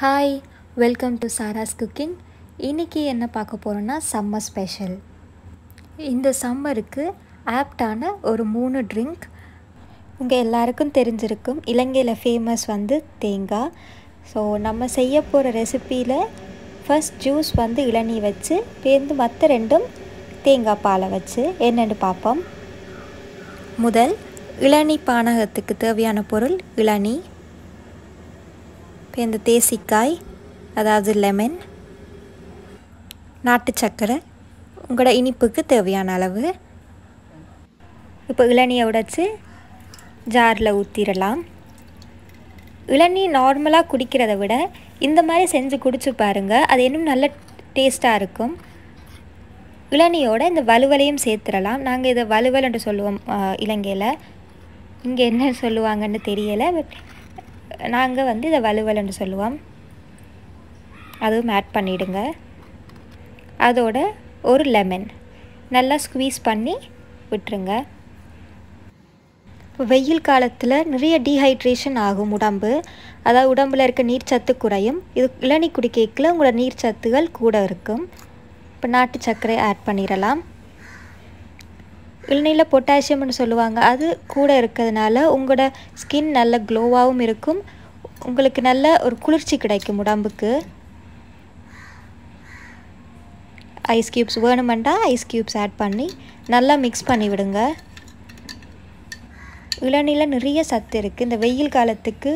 Hi welcome to Sara's cooking இன்றைக்கி என்ன பார்க்க போகிறோன்னா சம்மர் ஸ்பெஷல் இந்த சம்மருக்கு ஆப்டான ஒரு மூணு ட்ரிங்க் உங்கள் எல்லாருக்கும் தெரிஞ்சிருக்கும். இலங்கையில் ஃபேமஸ் வந்து தேங்காய் ஸோ நம்ம செய்ய போகிற ரெசிப்பியில் ஃபஸ்ட் ஜூஸ் வந்து இளநீ வச்சு பேர்ந்து மற்ற ரெண்டும் தேங்காய் பாலை வச்சு. என்னென்னு பார்ப்போம். முதல் இளநீ பானகத்துக்கு தேவையான பொருள் இளநீ. இப்போ இந்த தேசிக்காய் அதாவது லெமன் நாட்டு சர்க்கரை உங்களோட இனிப்புக்கு தேவையான அளவு. இப்போ இளநியை உடைச்சி ஜாரில் ஊற்றிடலாம் இளநீ நார்மலாக குடிக்கிறத விட இந்த மாதிரி செஞ்சு குடிச்சு பாருங்கள் அது இன்னும் நல்ல டேஸ்ட்டாக இருக்கும். இளநியோட இந்த வலுவலையும் சேர்த்துடலாம். நாங்கள் இதை வலுவல் என்று சொல்லுவோம் இலங்கையில். இங்கே என்ன சொல்லுவாங்கன்னு தெரியலை பட் நாங்கள் வந்து இதை வலுவலன்னு சொல்லுவோம். அதுவும் ஆட் பண்ணிவிடுங்க அதோட ஒரு லெமன் நல்லா ஸ்குவீஸ் பண்ணி விட்டுருங்க. வெயில் காலத்தில் நிறைய டீஹைட்ரேஷன் ஆகும் உடம்பு. அதாவது உடம்பில் இருக்க நீர்ச்சத்து குறையும். இது இளநீ குடிக்கல உங்களோட நீர்ச்சத்துகள் கூட இருக்கும். இப்போ நாட்டு சர்க்கரை ஆட் பண்ணிடலாம். இளநீரில் பொட்டாசியம்னு சொல்லுவாங்க. அது கூட இருக்கிறதுனால உங்களோட ஸ்கின் நல்ல க்ளோவாகவும் இருக்கும். உங்களுக்கு நல்ல ஒரு குளிர்ச்சி கிடைக்கும் உடம்புக்கு. ஐஸ் க்யூப்ஸ் வேணுமெண்டா ஐஸ் க்யூப்ஸ் ஆட் பண்ணி நல்லா மிக்ஸ் பண்ணி விடுங்க. இளநீரில் நிறைய சத்து இருக்குது இந்த வெயில் காலத்துக்கு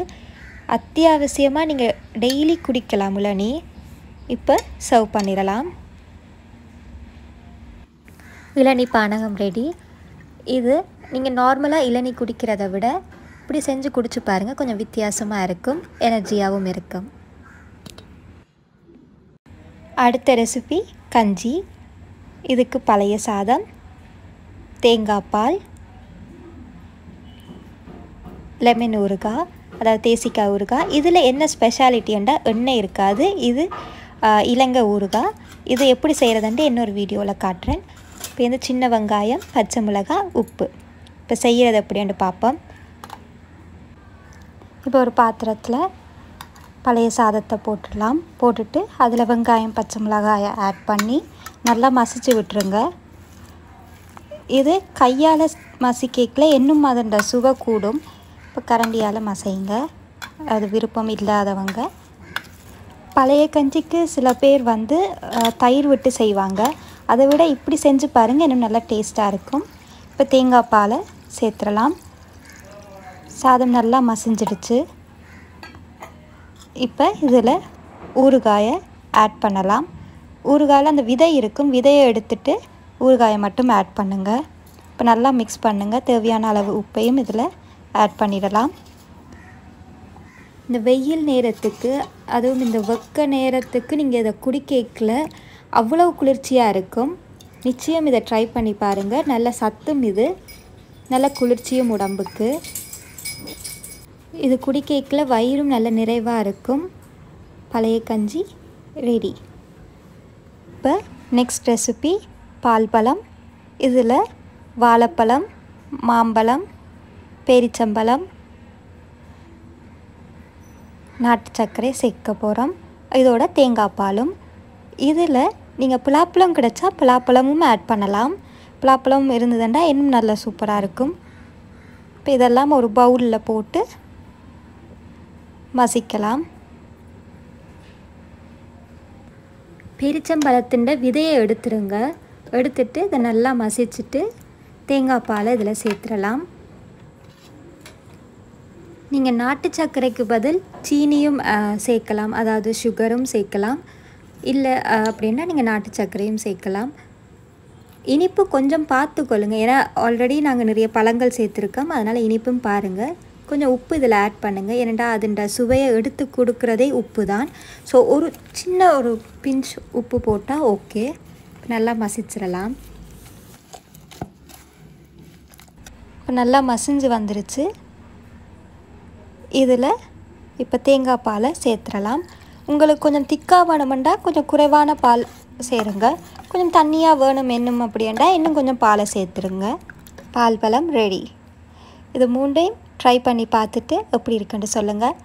அத்தியாவசியமாக நீங்கள் டெய்லி குடிக்கலாம் இளநீ. இப்போ சர்வ் பண்ணிடலாம். இளநீ பானகம் ரெடி இது நீங்கள் நார்மலாக இளநீ குடிக்கிறத விட இப்படி செஞ்சு குடிச்சு பாருங்கள் கொஞ்சம் வித்தியாசமாக இருக்கும். எனர்ஜியாகவும் இருக்கும். அடுத்த ரெசிபி கஞ்சி. இதுக்கு பழைய சாதம் தேங்காய் பால் லெமன் ஊறுகாய் அதாவது தேசிக்காய் ஊறுகாய். இதில் என்ன ஸ்பெஷாலிட்டின்டா எண்ணெய் இருக்காது. இது இலங்கை ஊறுகாய். இது எப்படி செய்கிறதுன்ட்டு இன்னொரு வீடியோவில் காட்டுறேன். இப்போ வந்து சின்ன வெங்காயம் பச்சை மிளகாய் உப்பு. இப்போ செய்கிறது எப்படின்னு பார்ப்போம். இப்போ ஒரு பாத்திரத்தில் பழைய சாதத்தை போட்டுடலாம். போட்டுட்டு அதில் வெங்காயம் பச்சை மிளகாயை ஆட் பண்ணி நல்லா மசிச்சு விட்டுருங்க. இது கையால் மசிக்கேக்கில் இன்னும் அதோட சுவை கூடும். இப்போ கரண்டியால் மசைங்க. அது விருப்பம் இல்லாதவங்க. பழைய கஞ்சிக்கு சில பேர் வந்து தயிர் விட்டு செய்வாங்க. அதை விட இப்படி செஞ்சு பாருங்கள் இன்னும் நல்லா டேஸ்ட்டாக இருக்கும். இப்போ தேங்காய் பாலை சேர்த்துடலாம். சாதம் நல்லா மசிஞ்சிடுச்சு. இப்போ இதில் ஊறுகாயை ஆட் பண்ணலாம். ஊறுகாயில் அந்த விதை இருக்கும். விதையை எடுத்துட்டு ஊறுகாயை மட்டும் ஆட் பண்ணுங்கள் இப்போ நல்லா மிக்ஸ் பண்ணுங்கள் தேவையான அளவு உப்பையும் இதில் ஆட் பண்ணிடலாம். இந்த வெயில் நேரத்துக்கு அதுவும் இந்த வெக்க நேரத்துக்கு நீங்கள் இதை குடிக்கல அவ்வளோ குளிர்ச்சியாக இருக்கும். நிச்சயம் இதை ட்ரை பண்ணி பாருங்கள் நல்ல சத்தும் இது. நல்ல குளிர்ச்சியும் உடம்புக்கு. இது குடிக்கேக்கில் வயிறும் நல்ல நிறைவாக இருக்கும். பழைய கஞ்சி ரெடி இப்போ நெக்ஸ்ட் ரெசிபி பால் பழம் இதில் வாழைப்பழம் மாம்பழம் பேரிச்சம்பழம் நாட்டு சர்க்கரை சேர்க்க போகிறோம். இதோட தேங்காய் பாலும். இதில் நீங்கள் பலாப்பழம் கிடச்சா பலாப்பழமும் ஆட் பண்ணலாம். பலாப்பழம் இருந்ததுண்டா இன்னும் நல்லா சூப்பராக இருக்கும். இப்போ இதெல்லாம் ஒரு பவுலில் போட்டு மசிக்கலாம் பெரிச்சம்பழத்தின் விதையை எடுத்துருங்க. எடுத்துட்டு இதை நல்லா மசிச்சுட்டு தேங்காய் பாலை இதில் சேர்த்துடலாம் நீங்கள் நாட்டு சர்க்கரைக்கு பதில் சீனியும் சேர்க்கலாம். அதாவது சுகரும் சேர்க்கலாம். இல்லை அப்படின்னா நீங்கள் நாட்டு சர்க்கரையும் சேர்க்கலாம். இனிப்பு கொஞ்சம் பார்த்துக்கொள்ளுங்க. ஏன்னா ஆல்ரெடி நாங்கள் நிறைய பழங்கள் சேர்த்துருக்கோம். அதனால் இனிப்பும் பாருங்கள் கொஞ்சம் உப்பு இதில் ஆட் பண்ணுங்கள் ஏன்னாடா அதுண்ட சுவையை எடுத்து கொடுக்குறதே உப்பு தான் ஸோ ஒரு சின்ன ஒரு பிஞ்ச் உப்பு போட்டால் ஓகே நல்லா மசிச்சிடலாம். இப்போ நல்லா மசிஞ்சு வந்துருச்சு. இதில் இப்போ தேங்காய் பாலை சேர்த்துடலாம். உங்களுக்கு கொஞ்சம் திக்காக வேணுமெண்டா கொஞ்சம் குறைவான பால் சேருங்க. கொஞ்சம் தண்ணியாக வேணும் என்னும் அப்படின்டா இன்னும் கொஞ்சம் பாலை சேர்த்துருங்க பால் பழம் ரெடி இது மூண்டையும் ட்ரை பண்ணி பார்த்துட்டு எப்படி இருக்குன்னு சொல்லுங்கள்